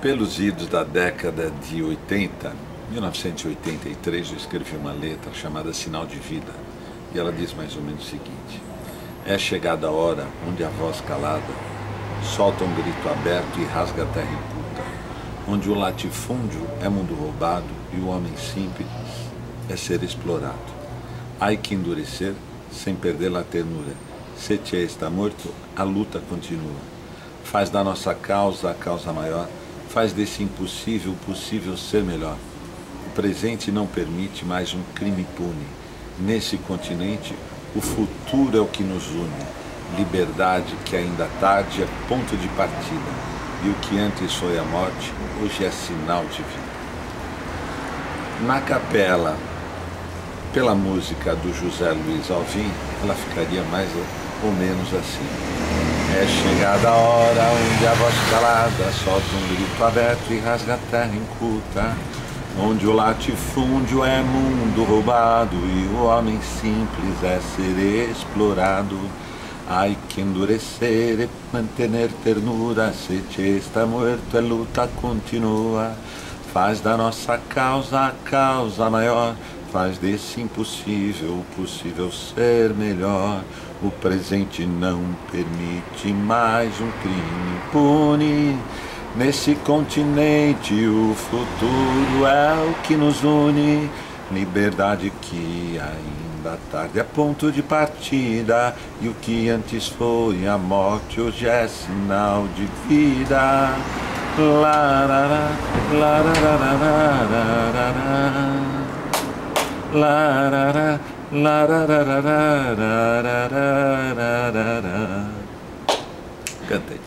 Pelos idos da década de 80, 1983, eu escrevi uma letra chamada Sinal de Vida. E ela diz mais ou menos o seguinte: É chegada a hora onde a voz calada solta um grito aberto e rasga a terra puta, onde o latifúndio é mundo roubado e o homem simples é ser explorado. Há que endurecer sem perder a ternura. Se te está morto, a luta continua. Faz da nossa causa a causa maior faz desse impossível possível ser melhor. O presente não permite mais um crime pune. Nesse continente, o futuro é o que nos une. Liberdade que ainda tarde é ponto de partida. E o que antes foi a morte, hoje é sinal de vida. Na capela, pela música do José Luiz Alvim, ela ficaria mais ou menos assim. É chegada a hora onde a voz calada solta um grito aberto e rasga a terra inculta. Onde o latifúndio é mundo roubado e o homem simples é ser explorado. Ai que endurecer e manter ternura, se te está morto a luta continua. Faz da nossa causa a causa maior, faz desse impossível possível ser melhor. O presente não permite mais um crime impune. Nesse continente o futuro é o que nos une. Liberdade que ainda tarde é ponto de partida. E o que antes foi a morte hoje é sinal de vida. Larará, larará, Larará, larará, Cantei.